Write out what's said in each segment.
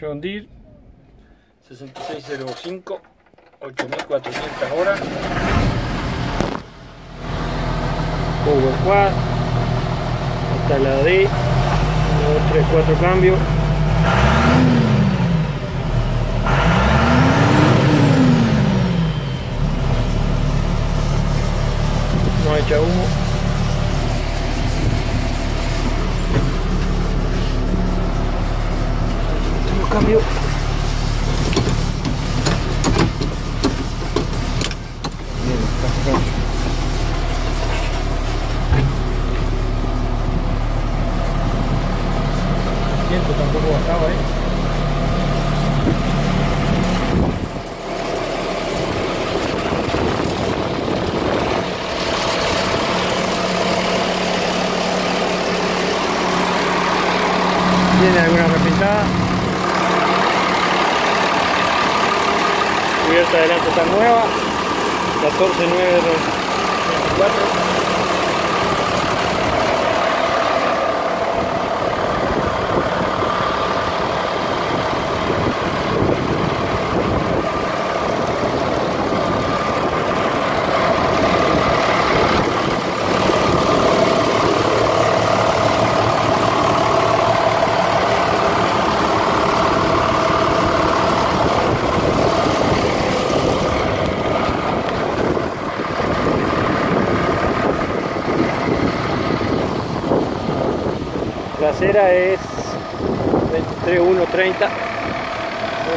John Deere 6605 8400 horas Power Quad. Esta la D. 1, 2, 3, 4 cambios no echa humo cambio. Siento tampoco bajaba ahí. Tiene alguna repintada. Cubierta adelante está nueva 14924 trasera es 23130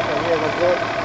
salida control